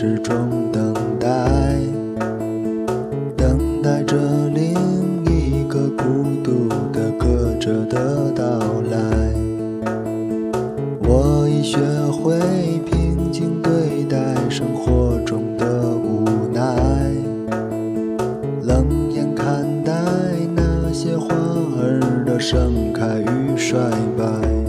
之中等待等待着另一个孤独的歌者的到来。我已学会平静对待生活中的无奈。冷眼看待那些花儿的盛开与衰败。